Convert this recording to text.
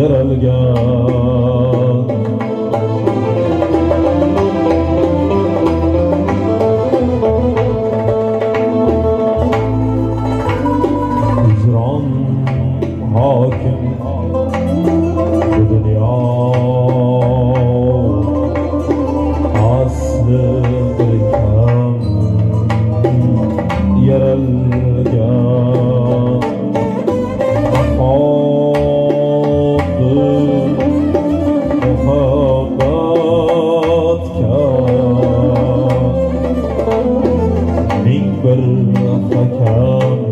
yaralgan. Hujron hokim dunyo بالرفكان